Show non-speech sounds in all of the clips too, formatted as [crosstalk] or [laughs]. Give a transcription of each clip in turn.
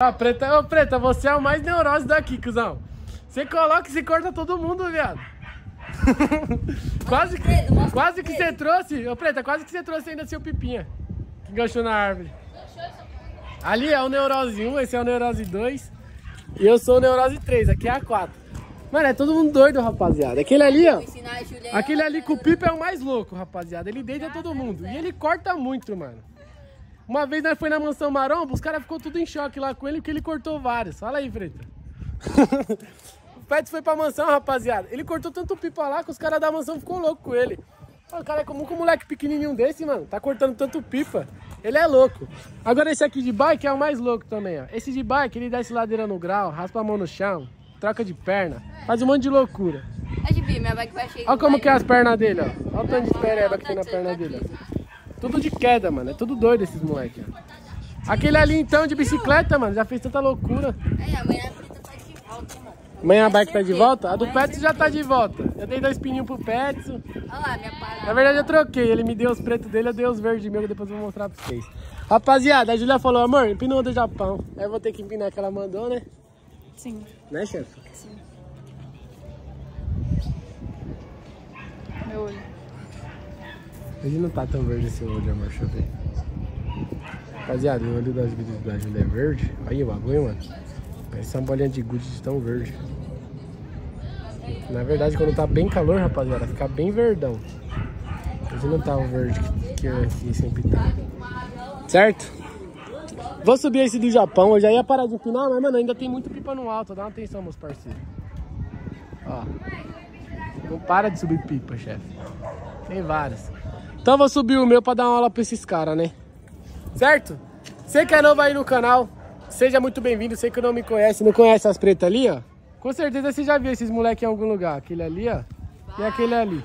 Ah, preta, ô preta, você é o mais neurose daqui, cuzão. Você coloca e você corta todo mundo, viado. [laughs] quase que, quase que você trouxe, ô preta, quase que você trouxe ainda seu pipinha. Que enganchou na árvore. Ali é o neurose 1, esse é o neurose 2. E eu sou o neurose 3, aqui é a 4. Mano, é todo mundo doido, rapaziada. Aquele ali, ó. Aquele ali com o pipa é o mais louco, rapaziada. Ele deita todo mundo. E ele corta muito, mano. Uma vez nós foi na mansão Maromba, os caras ficou tudo em choque lá com ele porque ele cortou vários. Fala aí, Freta. [laughs] o Pets foi pra mansão, rapaziada. Ele cortou tanto pipa lá que os caras da mansão ficou louco com ele. O cara é comum com um moleque pequenininho desse, mano. Tá cortando tanto pipa. Ele é louco. Agora esse aqui de bike é o mais louco também, ó. Esse de bike, ele desce ladeira no grau, raspa a mão no chão, troca de perna, faz um monte de loucura. É de bi, minha bike vai cheia. Olha como que é as pernas dele, ó. Olha o tanto de pereba que tem na perna dele, ó. Tudo de queda, mano. É tudo doido esses moleques. Aquele ali então de bicicleta, mano, já fez tanta loucura. É, amanhã a Brita tá de volta, hein, mano. Amanhã a bike tá de volta? A do Pets já tá de volta. Eu dei dois pininhos pro Pets. Olha lá, minha parada. Na verdade eu troquei. Ele me deu os pretos dele, eu dei os verdes meus, depois eu vou mostrar pra vocês. Rapaziada, a Julia falou, amor, empina o do Japão. Aí eu vou ter que empinar que ela mandou, né? Sim. Né, chefe? Sim. Meu olho. Hoje não tá tão verde esse olho, amor, deixa eu ver. Rapaziada, o olho das vídeos da Julia é verde. Aí o bagulho, mano. Parece uma bolinha de gude de tão verde. Na verdade, quando tá bem calor, rapaziada, fica bem verdão. Hoje não tá o verde que, que aqui sempre tá. Certo? Vou subir esse do Japão. Eu já ia parar de empinar, mas, mano, ainda tem muito pipa no alto. Dá uma atenção, meus parceiros. Ó. Não para de subir pipa, chefe. Tem várias. Então eu vou subir o meu pra dar uma aula pra esses caras, né? Certo? Você que é novo aí no canal, seja muito bem-vindo. Você que não me conhece, não conhece as pretas ali, ó. Com certeza você já viu esses moleques em algum lugar. Aquele ali, ó. E aquele ali.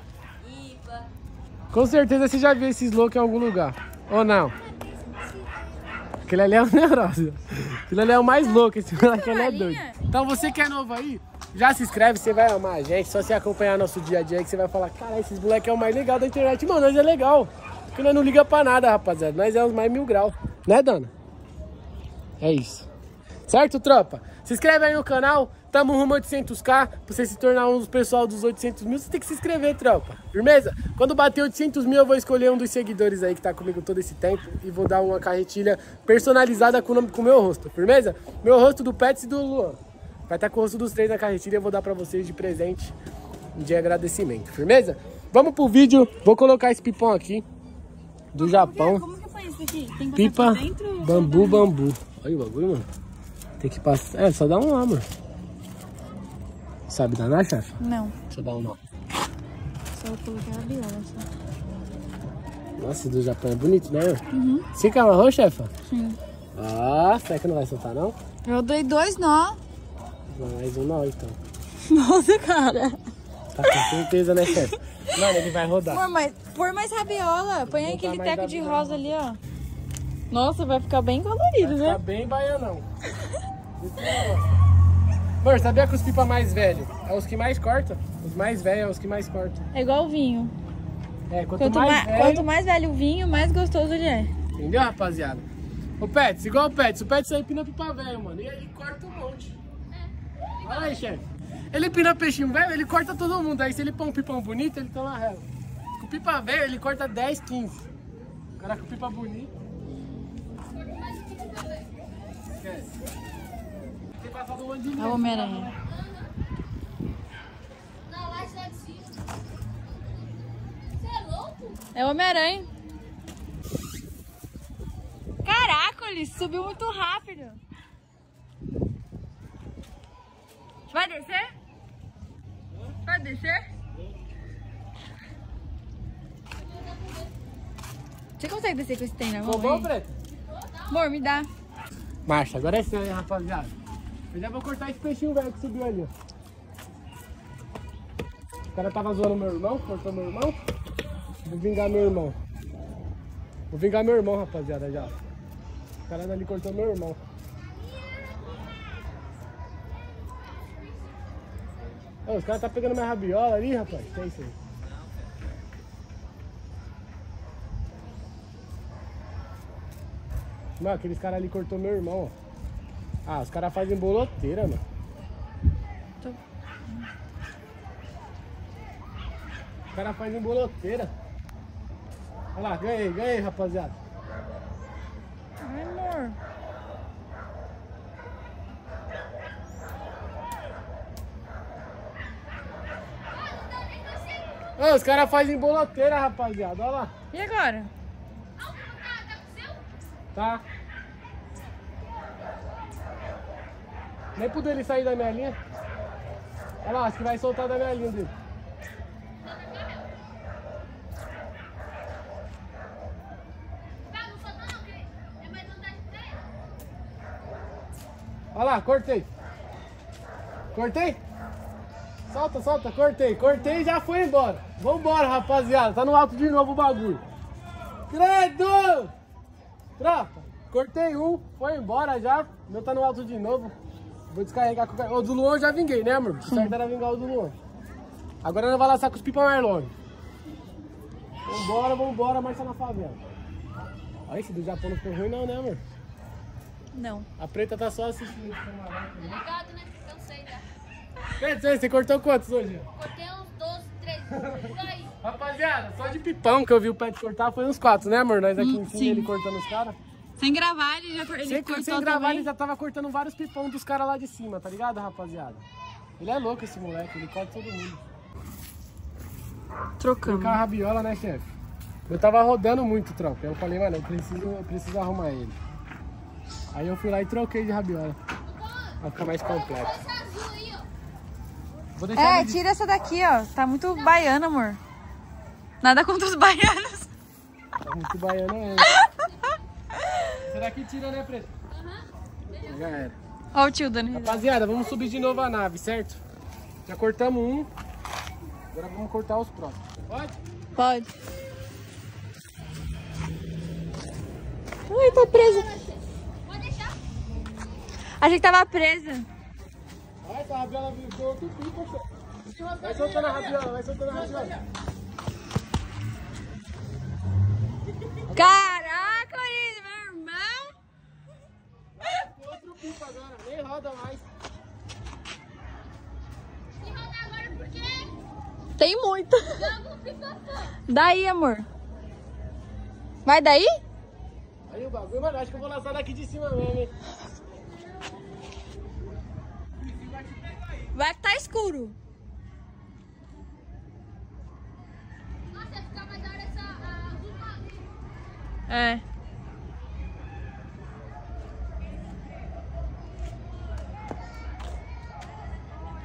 Com certeza você já viu esses loucos em algum lugar. Ou não? Aquele ali é o [laughs] neurose. Aquele ali é o mais louco. Esse moleque é doido. Então você que é novo aí, já se inscreve, você vai amar a gente. Só você acompanhar nosso dia a dia que você vai falar, cara, esses moleques é o mais legal da internet. Mano, nós é legal. Porque nós não liga pra nada, rapaziada. Nós é os mais mil graus. Né, Dana? É isso. Certo, tropa? Se inscreve aí no canal. Tamo rumo a 800k. Pra você se tornar um dos pessoal dos 800 mil, você tem que se inscrever, tropa. Firmeza? Quando bater 800 mil, eu vou escolher um dos seguidores aí que tá comigo todo esse tempo. E vou dar uma carretilha personalizada com o nome- com o meu rosto. Firmeza? Meu rosto do Pets e do Luan. Vai estar com o rosto dos três na carretilha. Eu vou dar pra vocês de presente. De agradecimento. Firmeza? Vamos pro vídeo. Vou colocar esse pipão aqui. Do Japão. Como que foi isso aqui? Tem que Pipa, dentro? bambu, bambu. Olha o bagulho, mano. Tem que passar. É, só dá um nó, mano. Sabe danar, chefe? Não. Deixa eu dar um nó. Só colocar a viola, só. Nossa, do Japão é bonito, né? Uhum. Você que amarrou, chefa? Sim. Ah, será que não vai soltar, não? Eu dei dois nó. Mais um nó, então. [laughs] Nossa, cara. Tá com certeza, né, chefe? Mano, ele vai rodar. Por mais, por mais rabiola. Põe botar aquele mais teco de rosa ali, ó. Nossa, vai ficar bem colorido, Tá né? bem baianão. Amor, sabia que os pipa mais velhos é os que mais cortam? Os mais velhos é os que mais cortam. É igual o vinho. É, quanto, Quanto, mais mais, velho... quanto mais velho o vinho, mais gostoso ele é. Entendeu, rapaziada? O Pets, igual o Pets. O Pets aí pina pipa velho, mano. E ele corta um monte. Olha aí, chefe. Ele pina peixinho velho, ele corta todo mundo. Aí se ele põe um pipão bonito, ele toma rela. Com pipa velho, ele corta 10, 15. O cara com pipa de É o Homem-Aranha. É o Homem-Aranha. Caraca, ele subiu muito rápido. Vai descer? Vai descer? Você consegue descer com esse trem na mão? Bom? Preto? Amor, me dá. Marcha, agora é sério, rapaziada. Eu já vou cortar esse peixinho velho que subiu ali, ó. O cara tava zoando meu irmão, cortou meu irmão. Vou vingar meu irmão. Vou vingar meu irmão, rapaziada, já. O cara dali cortou meu irmão. Ô, os caras tá pegando minha rabiola ali, rapaz. Que é isso aí? Mano, aqueles caras ali cortou meu irmão, ó. Ah, os caras fazem boloteira, mano. Os caras fazem boloteira. Olha lá, ganhei, ganhei, rapaziada. Ai, amor. Os caras fazem boloteira, rapaziada. Olha lá. E agora? Tá? Nem pro dele sair da minha linha. Olha lá, acho que vai soltar da minha linha dele. Olha lá, cortei. Cortei? Solta, solta, cortei. Cortei e já foi embora. Vambora, rapaziada. Tá no alto de novo o bagulho. Credo! Tropa, cortei um, foi embora já. Meu tá no alto de novo. Vou descarregar com o cara. O do Luan eu já vinguei, né, amor? O certo era vingar o do Luan. Agora nós vamos laçar com os pipa mais longe. Vambora, vambora, marcha na favela. Olha, esse do Japão não ficou ruim não, né, amor? Não. A preta tá só assistindo. Obrigado, né? Cansei já. Preto, você cortou quantos hoje? Cortei uns 12, 13. Por aí. Rapaziada, só de pipão que eu vi o Pet cortar foi uns quatro, né, amor? Nós aqui Hum, em cima, sim. ele cortando os caras. Sem gravar, ele já ele Sem, cortou sem gravar, também. ele já tava cortando vários pipão dos caras lá de cima, tá ligado, rapaziada? Ele é louco esse moleque, ele corta todo mundo. Trocamos. Trocar a rabiola, né, chefe? Eu tava rodando muito, troca. Eu falei, mano, eu preciso, eu preciso arrumar ele. Aí eu fui lá e troquei de rabiola. Pra ficar mais completo. Esse azul aí, ó. Vou deixar É, ele- tira essa daqui, ó. Tá muito baiano, amor. Nada contra os [laughs] baianos. Tá muito baiano é. Será que tira, né, preto? Já era. Ó o tio dando. Rapaziada, vamos subir de novo a nave, certo? Já cortamos um. Agora vamos cortar os próximos. Pode? Pode. Ui, tá presa. Pode deixar. Achei que tava presa. Vai, essa rabiola ficou outro pico, chefe. Vai soltando a rabiola, vai soltando a rabiola. Caraca, Luiz, meu irmão. Outro pico agora, nem roda mais. E rodar agora porque Tem muito. Daí, amor. Vai daí? Aí o bagulho, mano, acho que eu vou lançar daqui de cima mesmo, hein? Vai que tá escuro. Nossa, ia ficar mais da hora essa azul. É.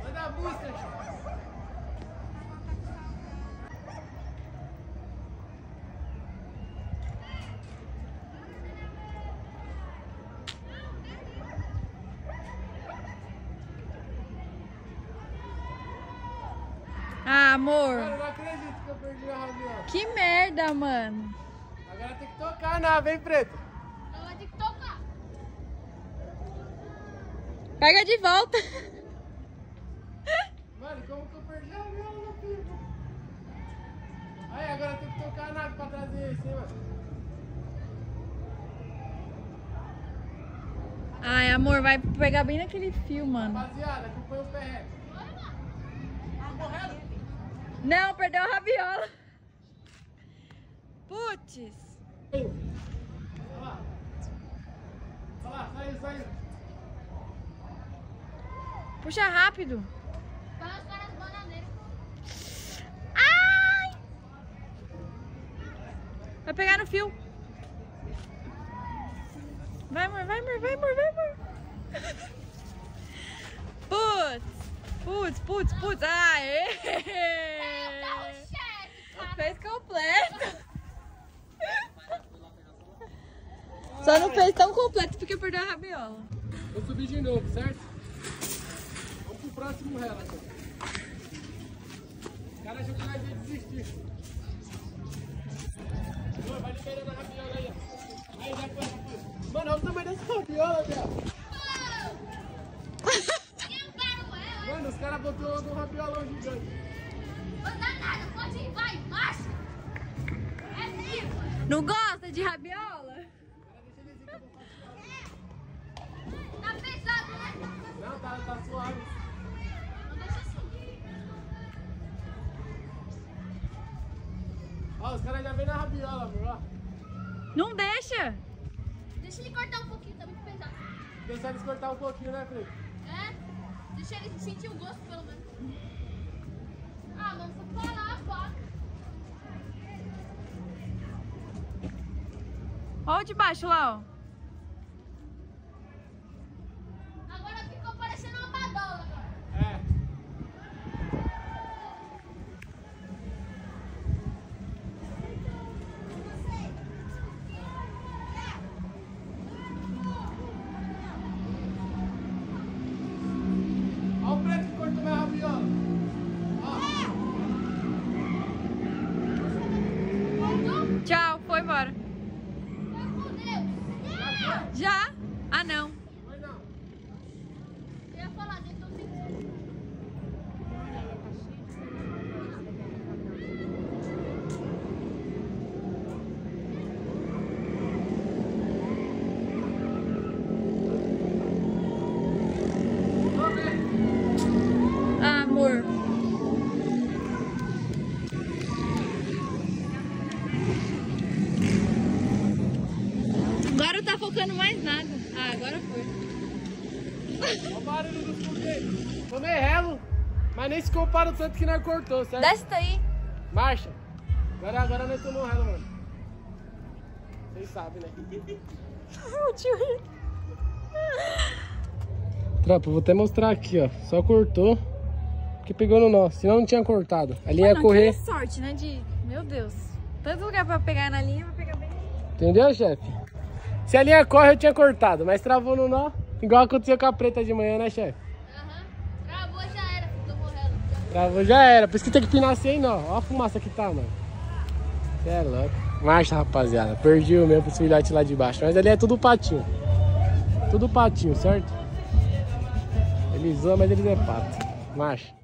Manda a busca, chefe. Ah, amor. Mano, eu não acredito que eu perdi. Que merda, mano. Agora tem que tocar a nave, hein, preto? Vai ter que tocar. Pega de volta. Mano, como que eu perdi a rabiola no pico? Aí, agora tem que tocar a nave pra trazer esse, hein, mano? Ai, amor, vai pegar bem naquele fio, mano. Rapaziada, foi o perreco. Não, perdeu a rabiola. Putz. Puxa rápido. Ai! Vai pegar no fio. Vai, amor, vai, amor, vai, amor, vai, amor. Putz, putz, putz, putz. Aê! Tá o chefe, cara. Fez completo. Só não fez tão completo porque perdeu a rabiola. Vou subir de novo, certo? Vamos pro próximo rela, então. Os caras acham que nós ia desistir. Vai liberando a rabiola aí, ó. Aí, já foi, já foi. Mano, olha o tamanho dessa rabiola, velho. Mano, os caras botou um rabiolão gigante. Não dá nada, pode ir, vai. Não gosta de rabiola? Tá pesado, né? Não, tá, tá suave. Ó, os caras já vêm na rabiola, amor. Não deixa. Deixa ele cortar um pouquinho, tá muito pesado. Deixa eles cortar um pouquinho, né, Felipe? É. Deixa ele sentir o gosto, pelo menos. Ah, mano, só pra lá. Olha o de baixo lá, ó. Nada. Ah, agora foi. Olha o barulho dos foguetes. Tomei relo, mas nem se compara o tanto que nós cortou, certo? Desce daí. Marcha. Agora, agora nós tomamos relo, mano. Vocês sabem, né? O [laughs] tio Tropa, vou até mostrar aqui, ó. Só cortou. Que pegou no nó. Senão não tinha cortado. A linha ia correr. que sorte, né? De. Meu Deus. Tanto lugar pra pegar na linha, vou pegar bem. Entendeu, chefe? Se a linha corre, eu tinha cortado. Mas travou no nó. Igual aconteceu com a preta de manhã, né, chefe? Aham. Travou, já era, ficou morrendo. Travou, já era. Por isso que tem que pinar sem nó. Ó a fumaça que tá, mano. Você é louco. Marcha, rapaziada. Perdi o meu pros filhotes lá de baixo. Mas ali é tudo patinho. Tudo patinho, certo? Eles zoam, mas eles é pato. Marcha.